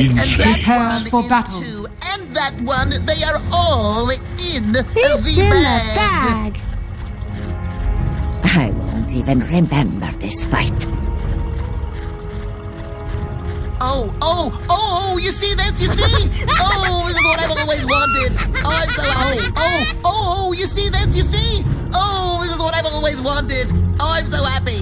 in and the- that Prepare one for is battle. too, and that one. They are all in It's the in bag. the bag. I won't even remember this fight. Oh, oh, oh, oh, oh, oh, oh, you see this? You see? Oh, this is what I've always wanted. Oh, I'm so happy. Oh, oh, oh, you see this? You see? Oh, this is what I've always wanted. Oh, I'm so happy.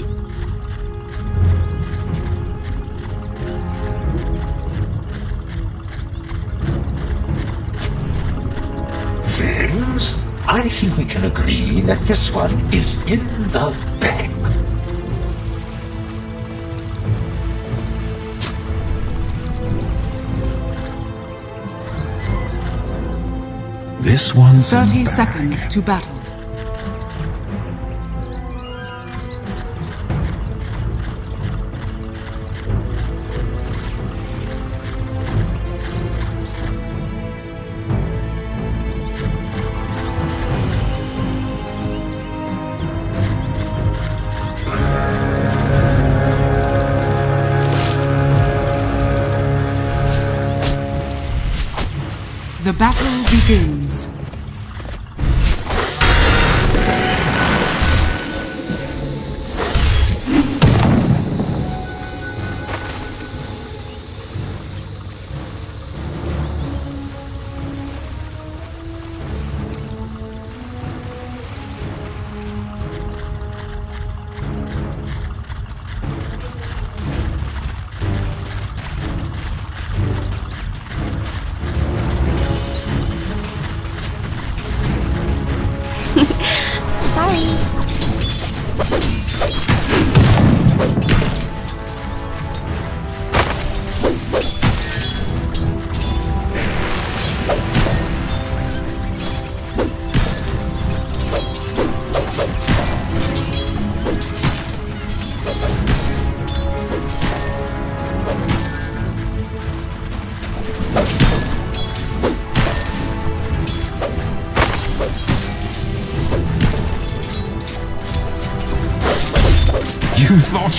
I think we can agree that this one is in the bag. This one's in 30 bag. seconds to battle.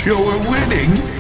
You thought you were winning?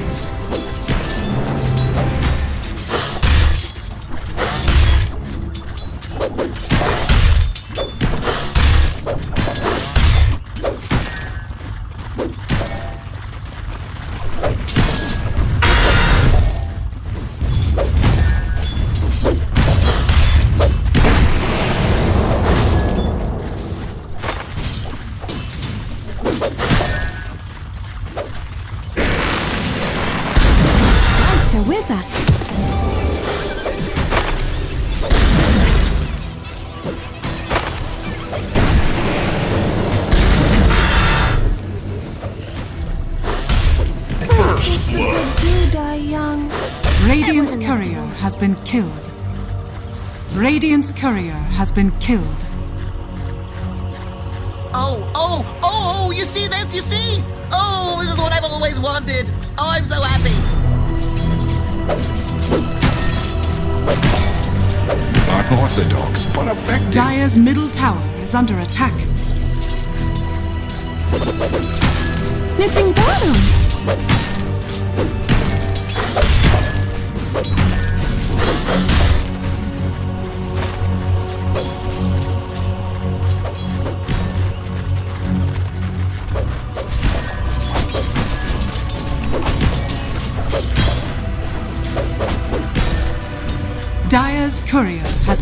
Killed. Oh, oh, oh, oh, you see this? You see? Oh, this is what I've always wanted. Oh, I'm so happy. Unorthodox, but effective. Dire's middle tower is under attack. Missing bottom.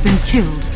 Been killed.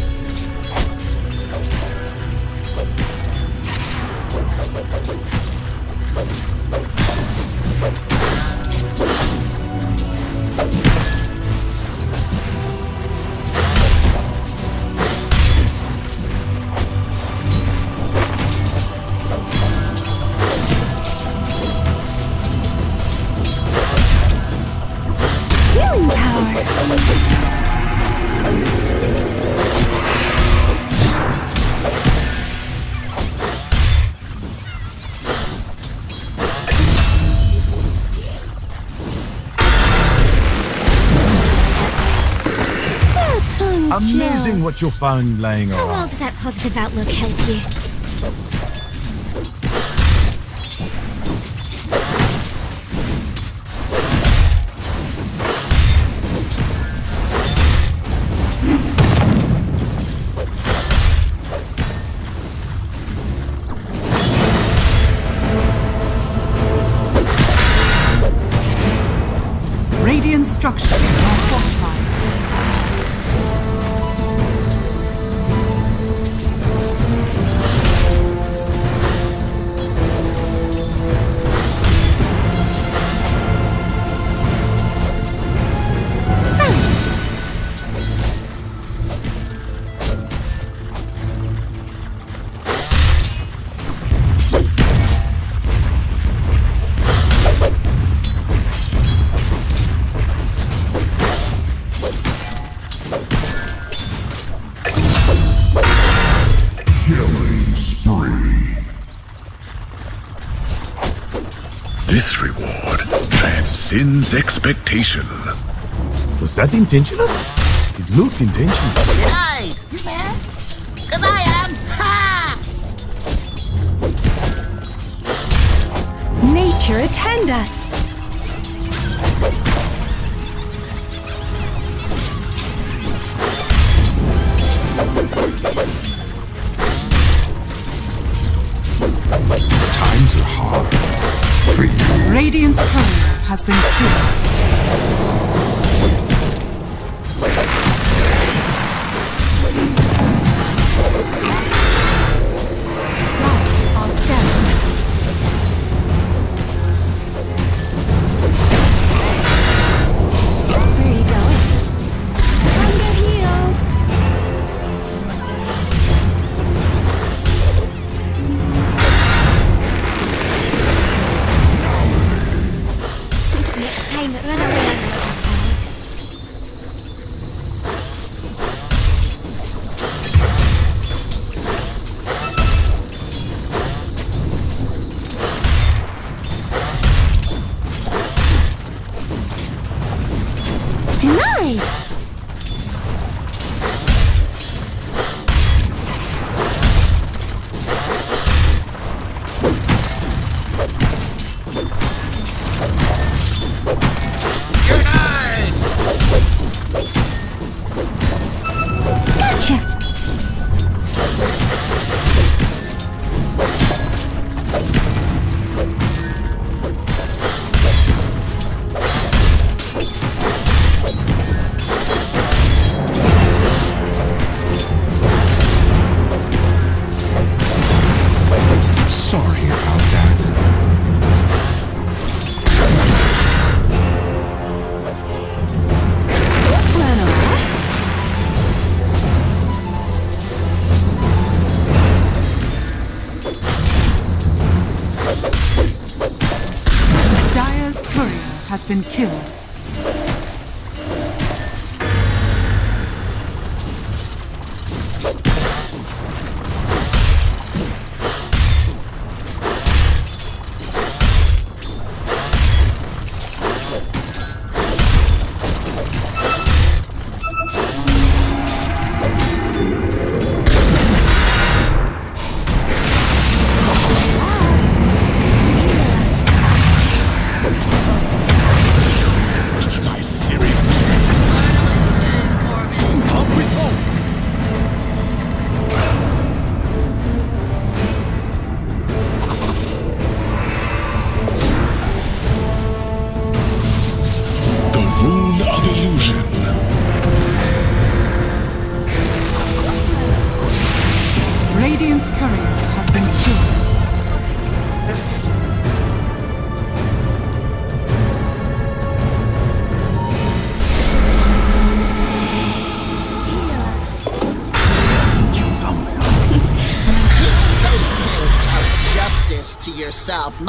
Amazing what you'll find laying around. How well did that positive outlook help you? Expectation. Was that intentional? It looked intentional. Did I? Cause I am. Ha! Nature attend us. Times are hard for you. Radiant's been killed.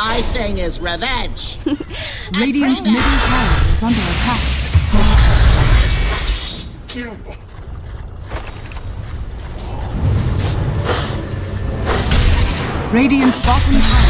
My thing is revenge. Radiant's middle tower is under attack. Skill. Radiant's bottom tower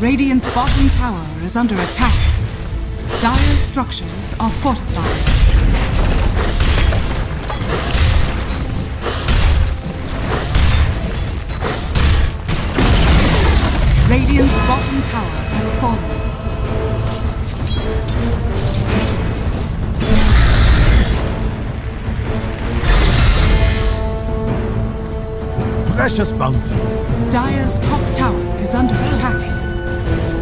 Radiant's bottom tower is under attack. Dire's structures are fortified. Radiant's bottom tower has fallen. Precious bounty. Dire's top tower is under attack.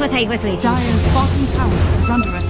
Just what was waiting for. Dire's bottom tower is under attack.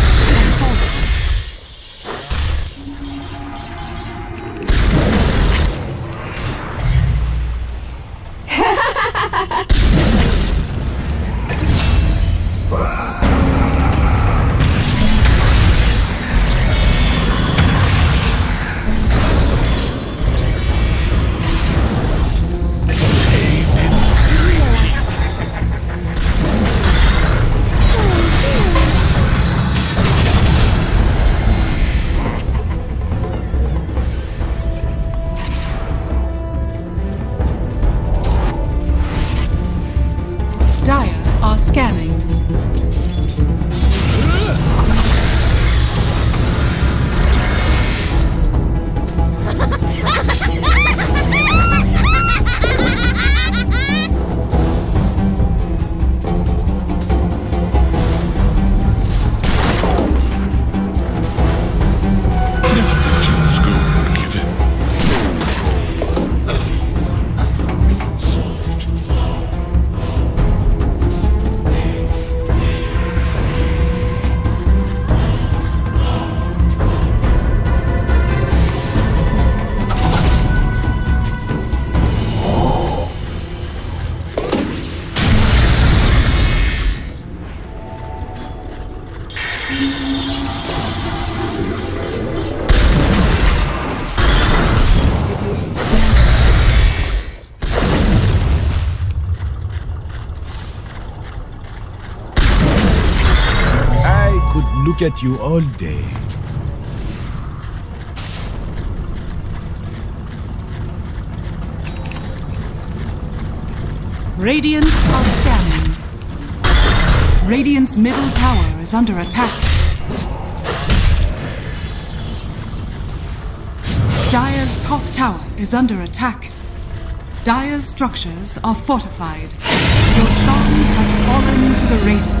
at you all day. Radiant are scanning. Radiant's middle tower is under attack. Dire's top tower is under attack. Dire's structures are fortified. Roshan has fallen to the Radiant.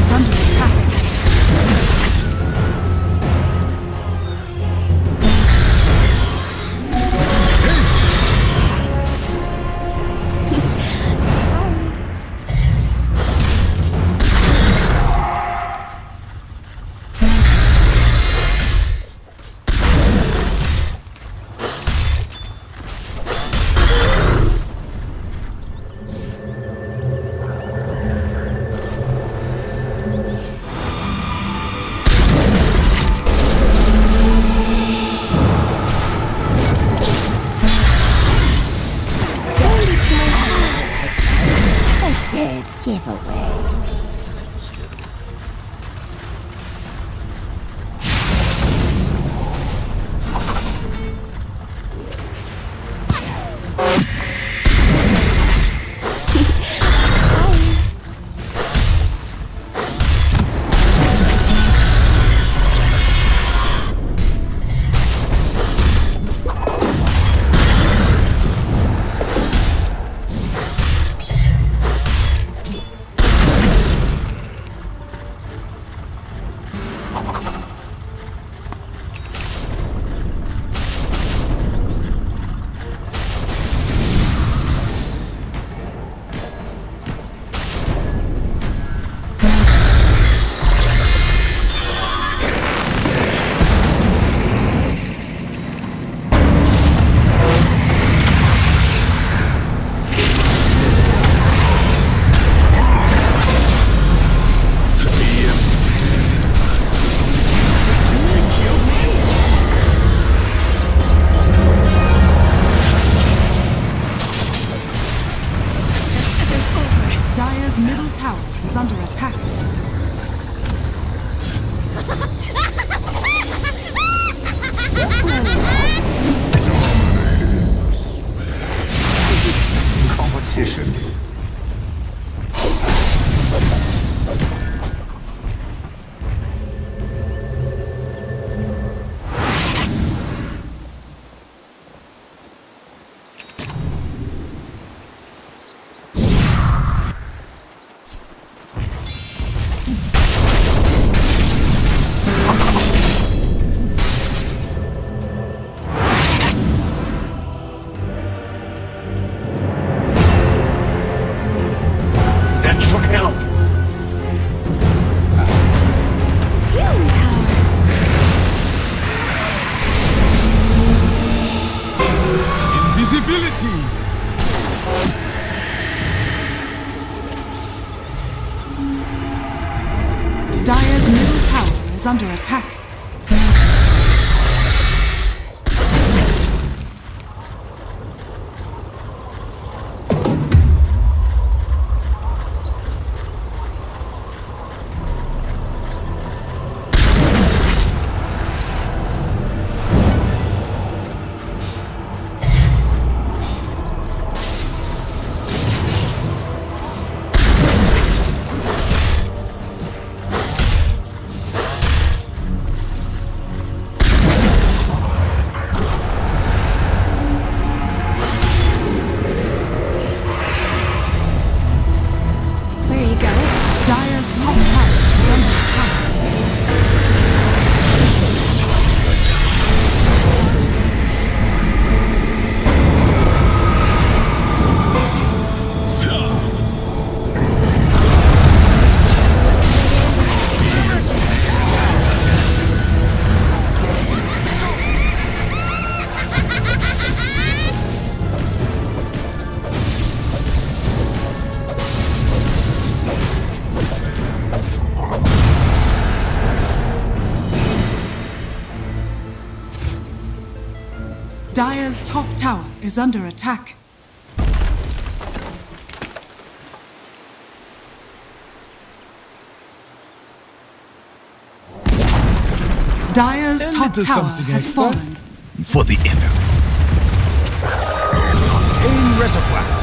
Dire's is under attack. is under attack. Dire's and top tower has fallen. For the effort. Main reservoir.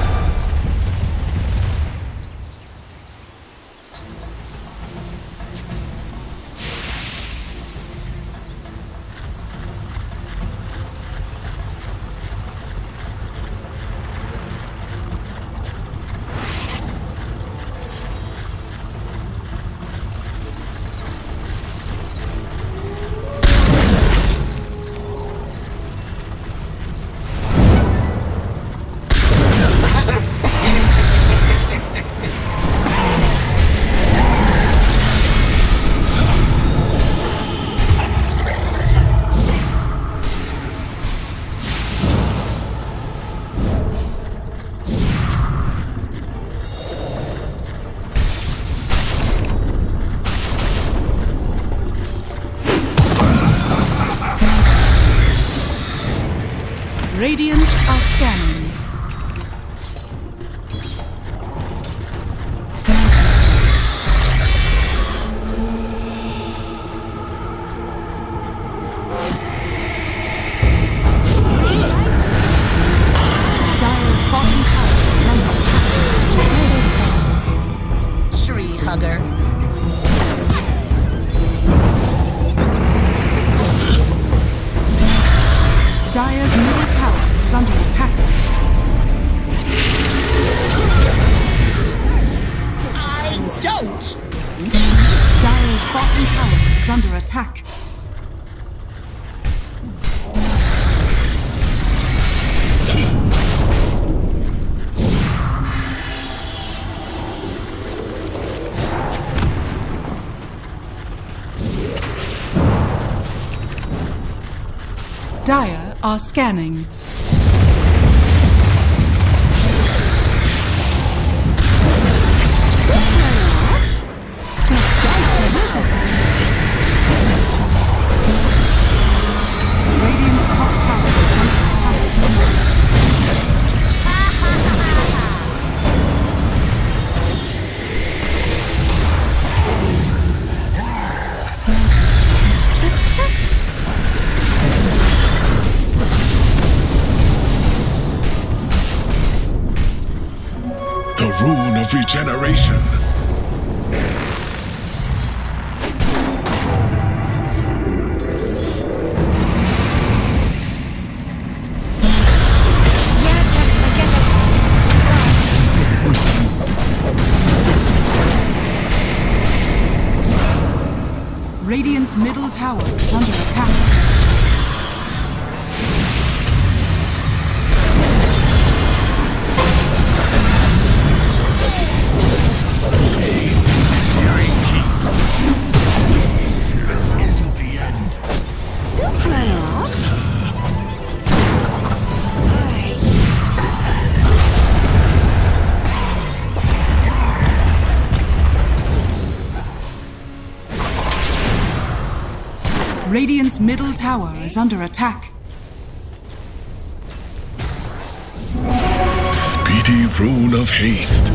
scanning. tower is under attack. Speedy rune of haste.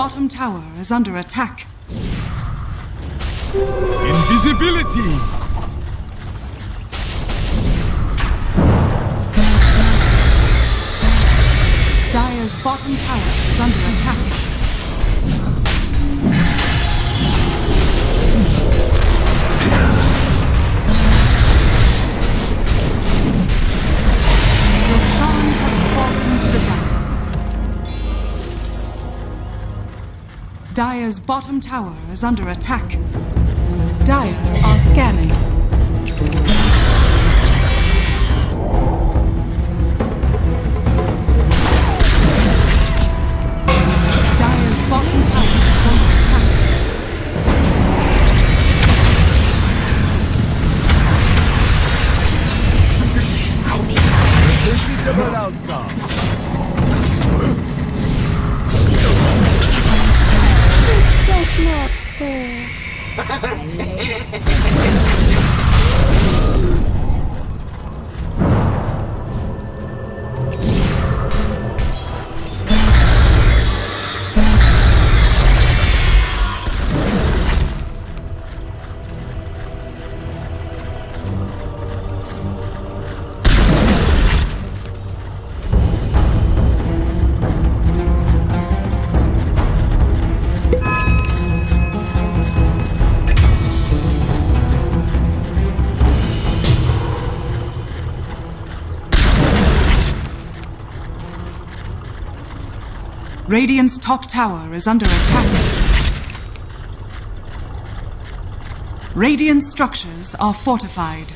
bottom tower is under attack. Invisibility! Dire's bottom tower is under attack. Dire's bottom tower is under attack. Dire are scanning. Radiant's top tower is under attack. Radiant structures are fortified.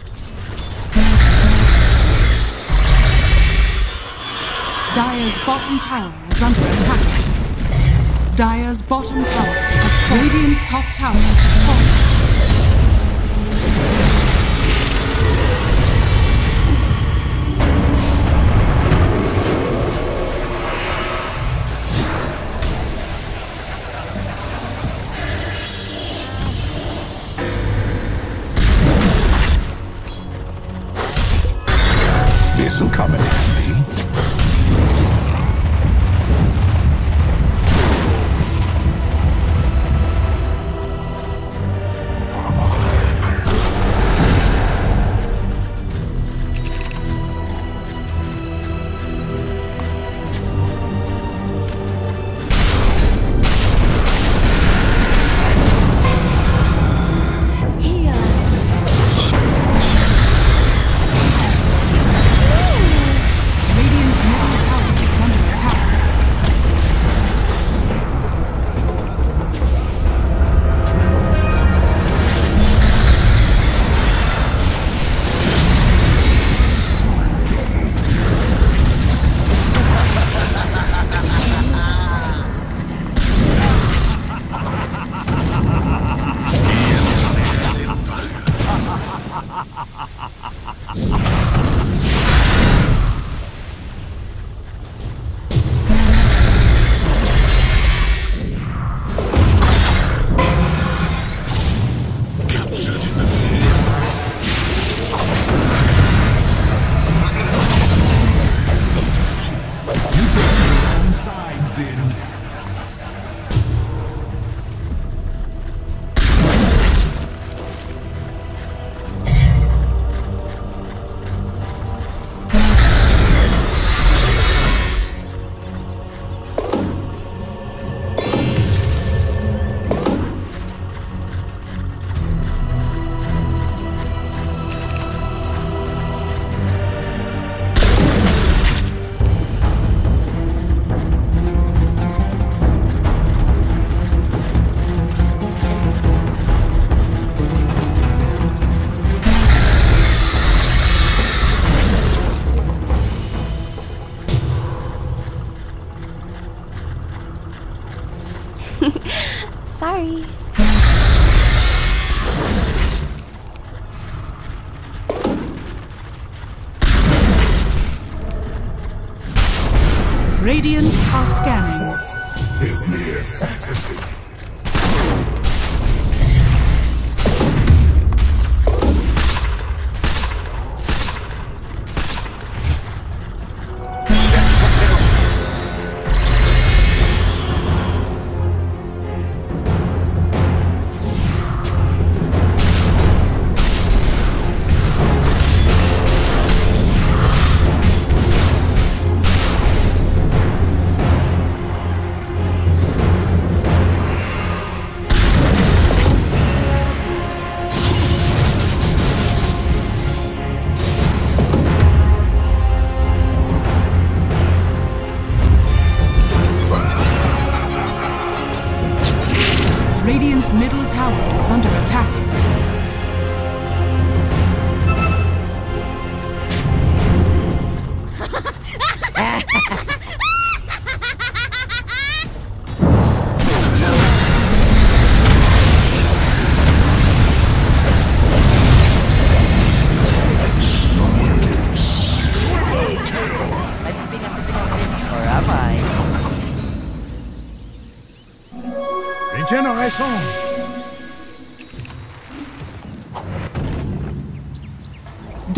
Dire's bottom tower is under attack. Dire's bottom tower has fallen. Radiant's top tower has fallen.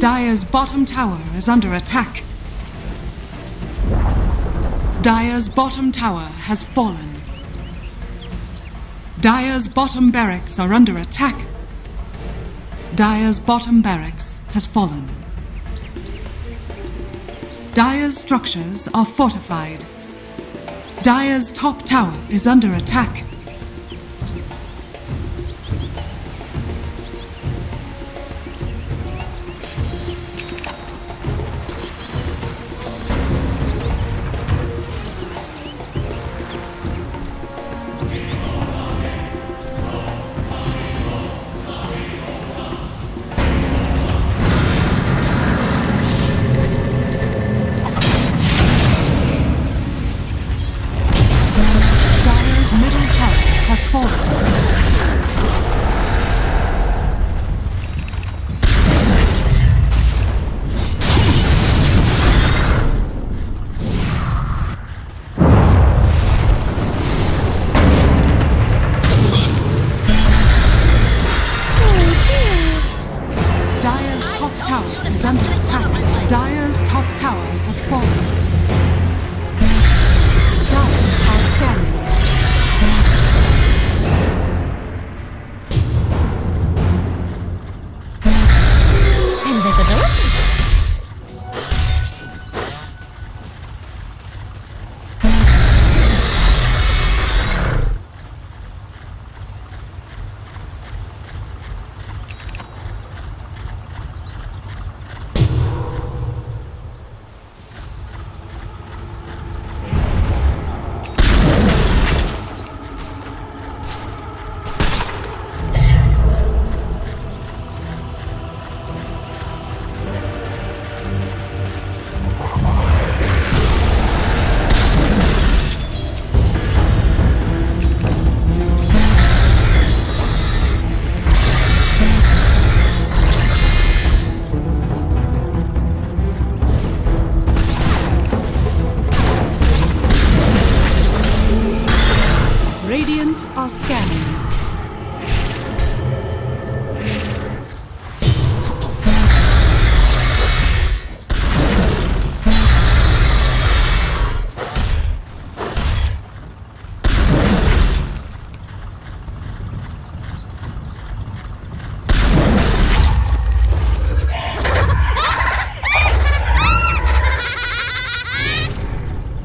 Dire's bottom tower is under attack. Dire's bottom tower has fallen. Dire's bottom barracks are under attack. Dire's bottom barracks has fallen. Dire's structures are fortified. Dire's top tower is under attack.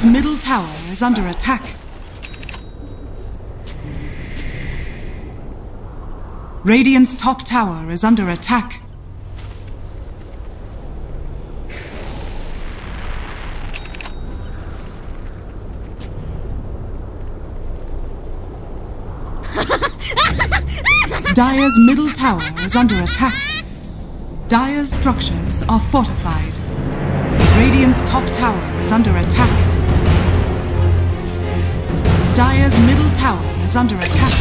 Dire's middle tower is under attack. Radiant's top tower is under attack. Dire's middle tower is under attack. Dire's structures are fortified. Radiant's top tower is under attack. Dire's middle tower is under attack.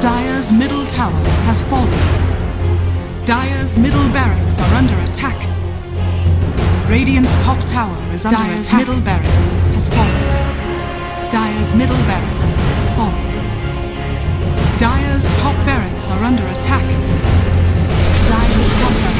Dire's middle tower has fallen. Dire's middle barracks are under attack. Radiant's top tower is under Dire's attack. middle barracks has fallen. Dire's middle barracks has fallen. Dire's top barracks are under attack. Dire's top barracks.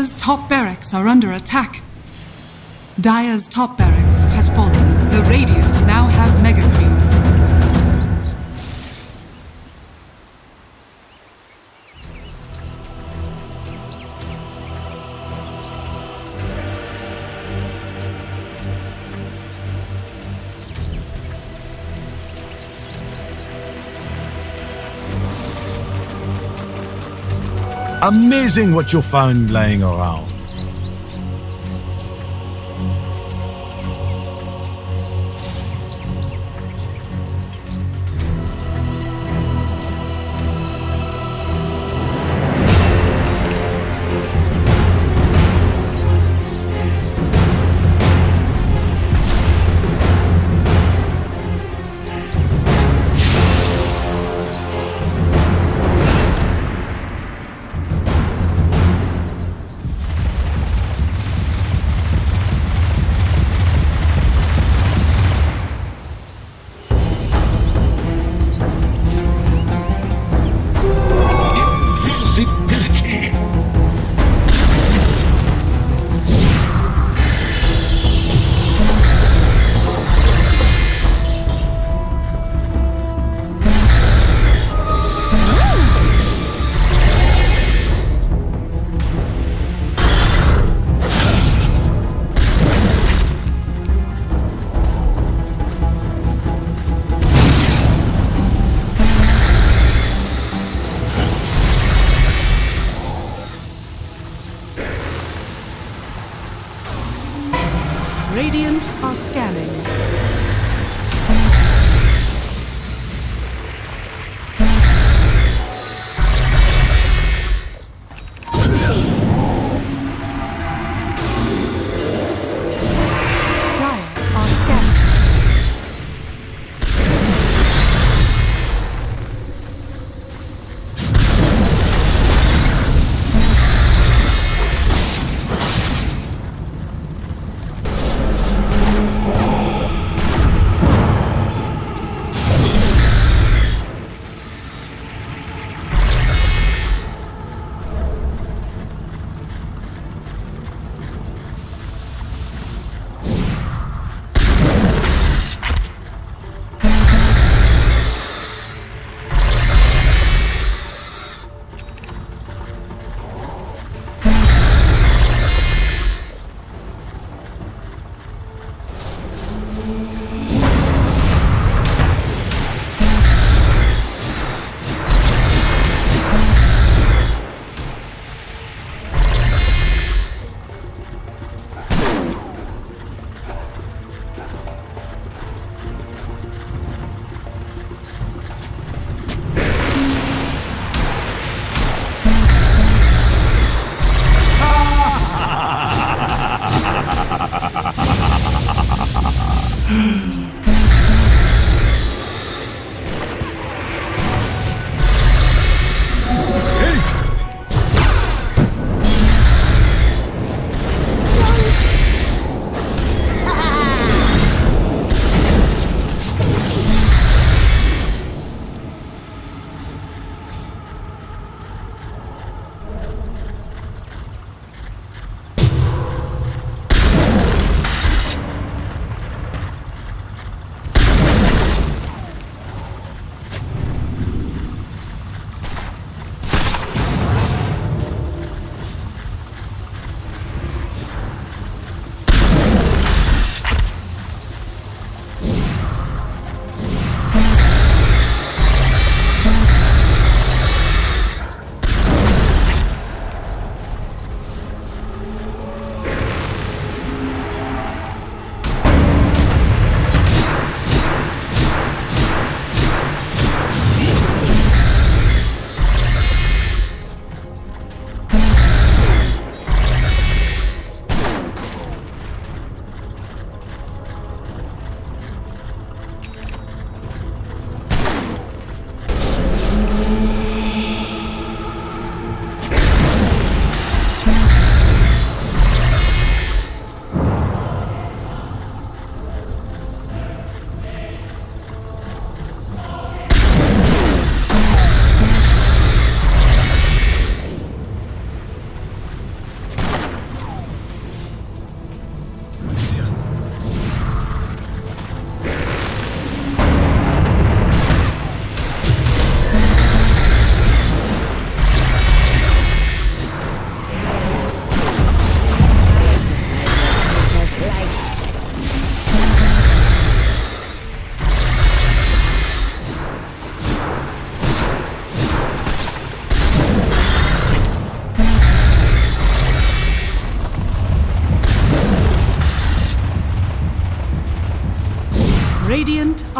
Dire's top barracks are under attack. Dire's top barracks has fallen. The Radiant now have mega creeps. Amazing what you found lying around.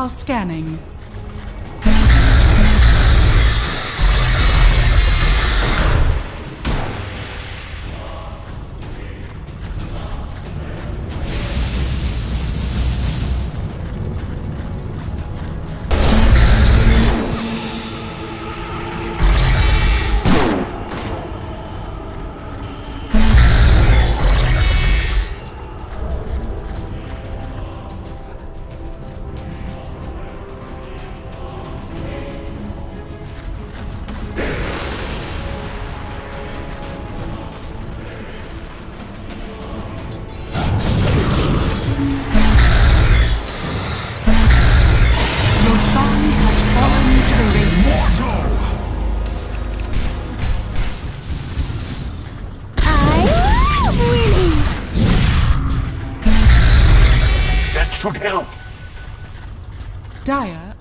Are scanning.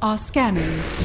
Are scanning.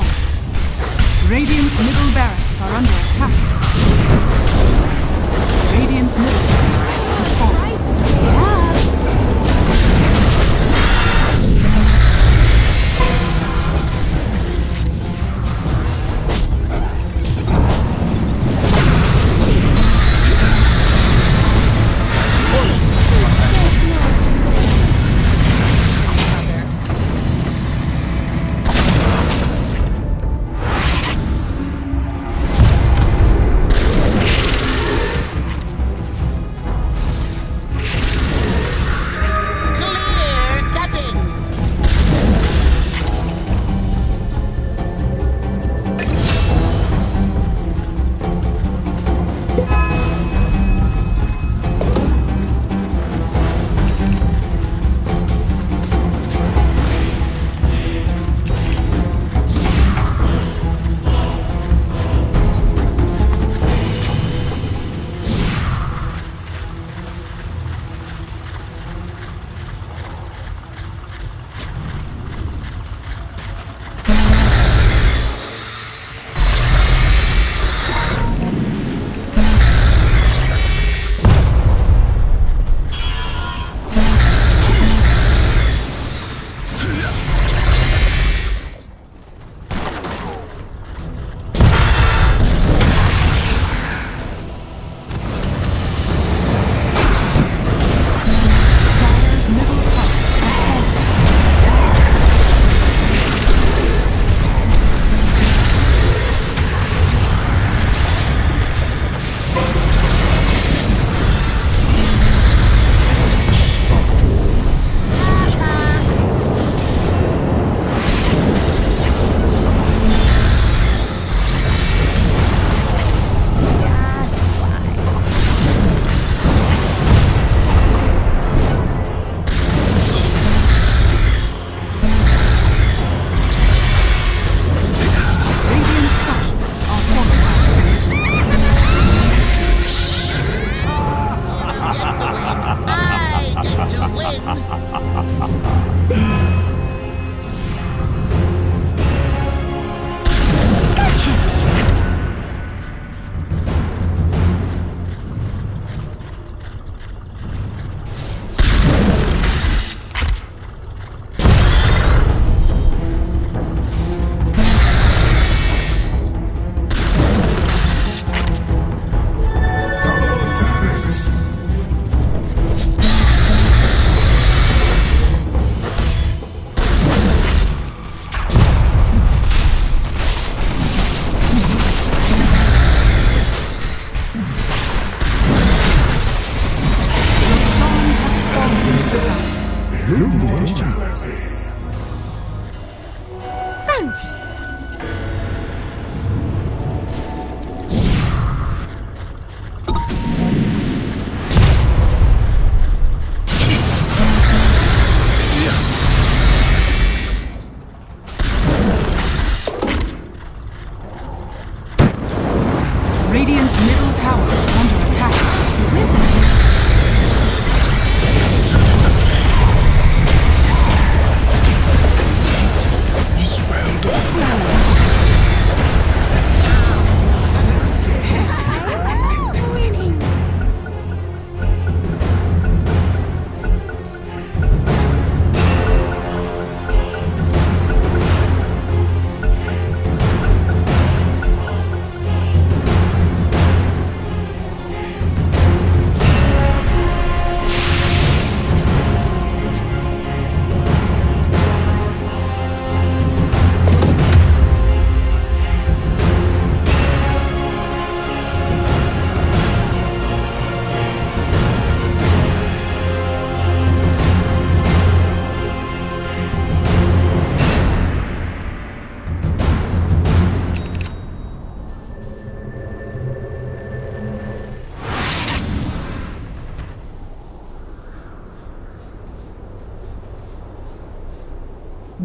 Has. Radiant's middle barracks are under attack. Radiant's middle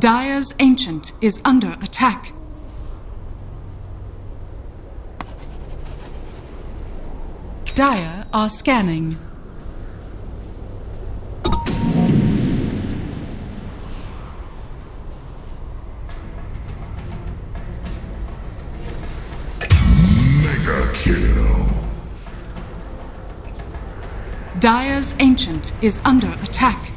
Dire's Ancient is under attack. Dire are scanning. Mega kill. Dire's Ancient is under attack.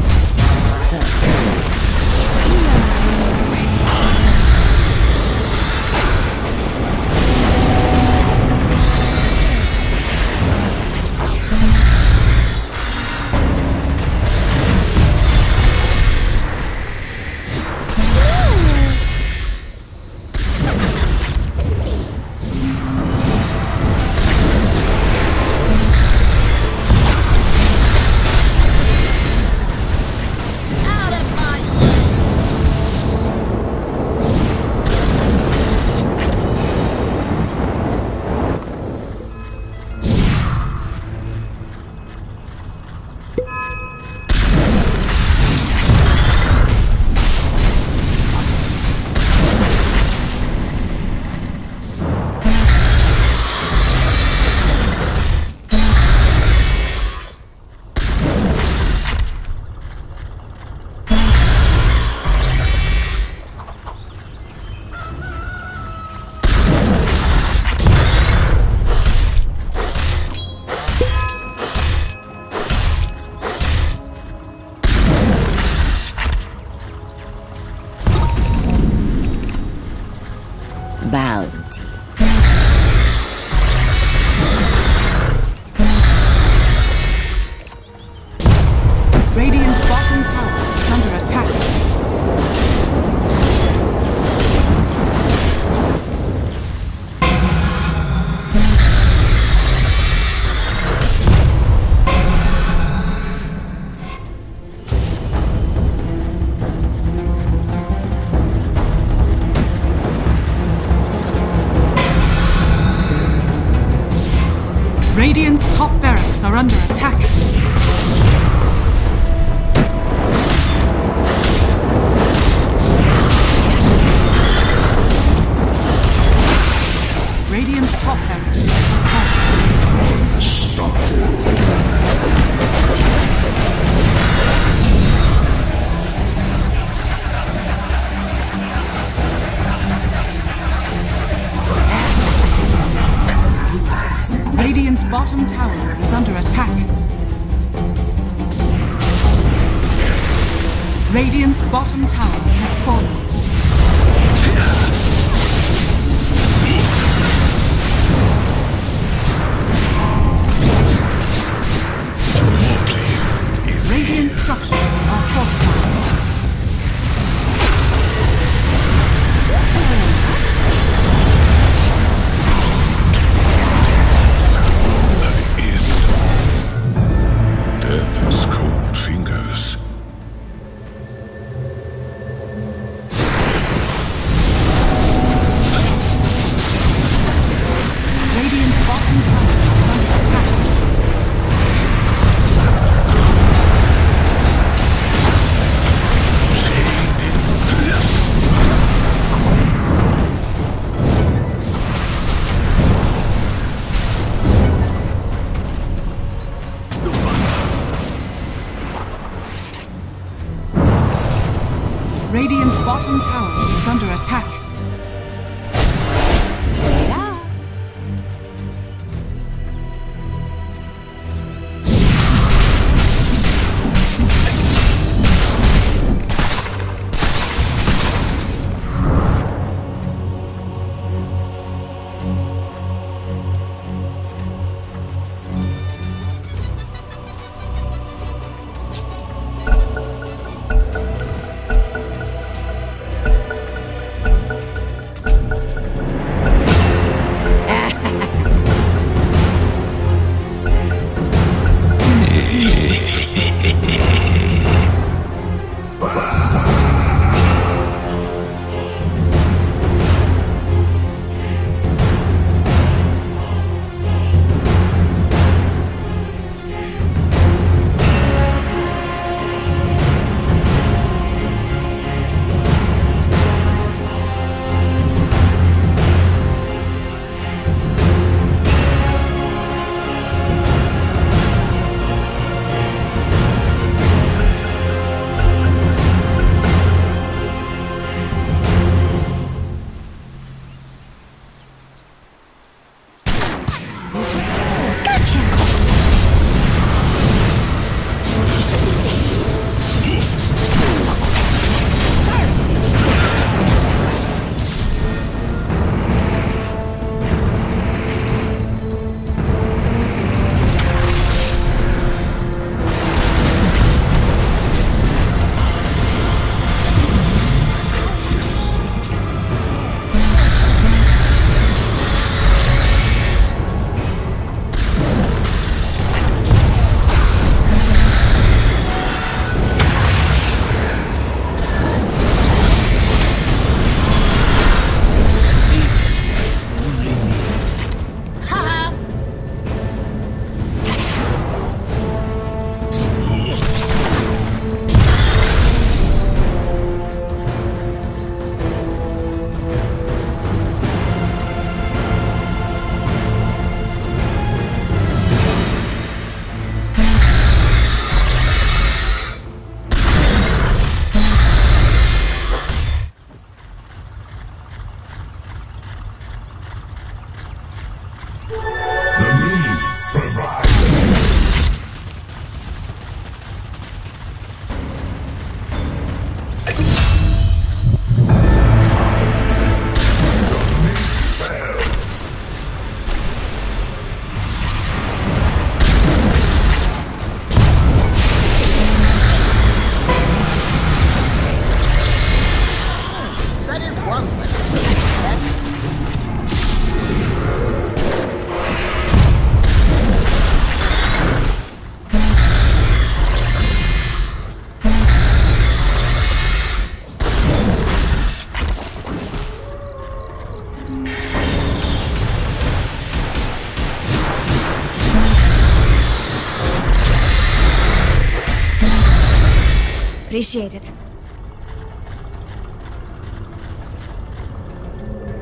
Appreciate it.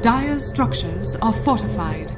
Dire's structures are fortified.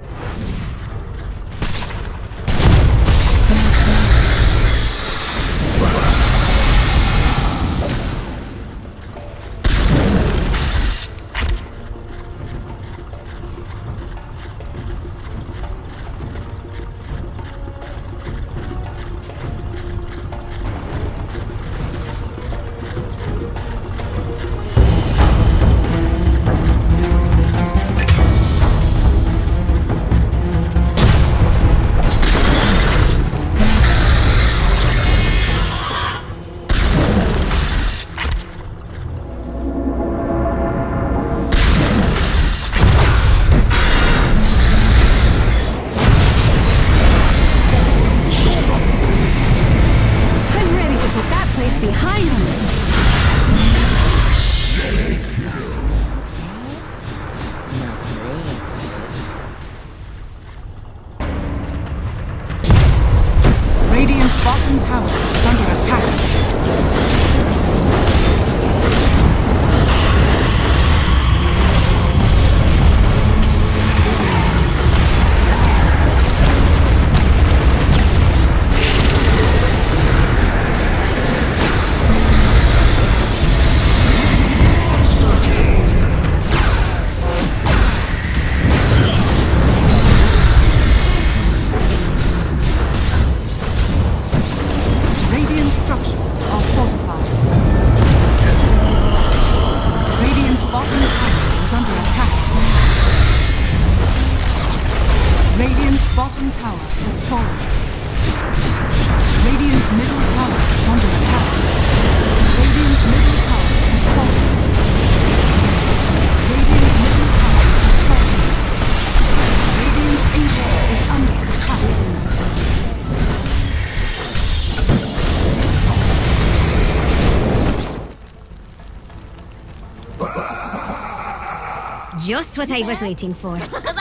Just what I was waiting for.